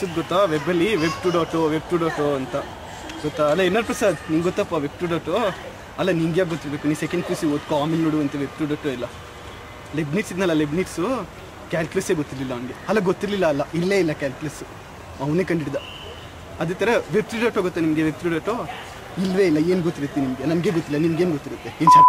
ಸುದ್ ಗೊತ್ತಾ? ವೆಬ್ಬಲ್ಲಿ web two dot web two dot ಅಂತ. ಗೊತ್ತಾ? ಅಲ್ಲ ಇನ್ನರ್ ಪ್ರಸಾದ್ ನಿಂಗೆ ಗೊತ್ತಪ್ಪ ವೆಬ್ ಟು ಡಾಟ್ ಅಲ್ಲ, ನಿಂಗೆ ಯಾಕೆ ಗೊತ್ತಿರ್ಬೇಕು? ನೀ ಸೆಕೆಂಡ್ ಪಿ ಸಿ ಓದ್ಕೊ ಆಮೇಲೆ ನೋಡು ಅಂತ ವೆಬ್ ಟು ಡಾಟ್ ಇಲ್ಲ. ಲೆಬ್ನಿಟ್ಸ್ ಇದ್ನಲ್ಲ ಲೆಬ್ನಿಟ್ಸು ಕ್ಯಾಲ್ಕುಲಸ್ಸೇ ಗೊತ್ತಿರಲಿಲ್ಲ ಅವನಿಗೆ. ಅಲ್ಲ, ಗೊತ್ತಿರಲಿಲ್ಲ ಅಲ್ಲ, ಇಲ್ಲೇ ಇಲ್ಲ ಕ್ಯಾಲ್ಕುಲಸ್ಸು ಅವನೇ ಕಂಡಿಡ್ದ. ಅದೇ ಥರ ವೆಬ್ ಟು ಡಾಟೋ ಗೊತ್ತಾ ನಿಮಗೆ? ವೆಬ್ ಟು ಡಾಟು ಇಲ್ಲವೇ ಇಲ್ಲ, ಏನು ಗೊತ್ತಿರುತ್ತೆ ನಿಮಗೆ? ನನಗೆ ಗೊತ್ತಿಲ್ಲ ನಿಮ್ಗೇನು ಗೊತ್ತಿರುತ್ತೆ? ಏನು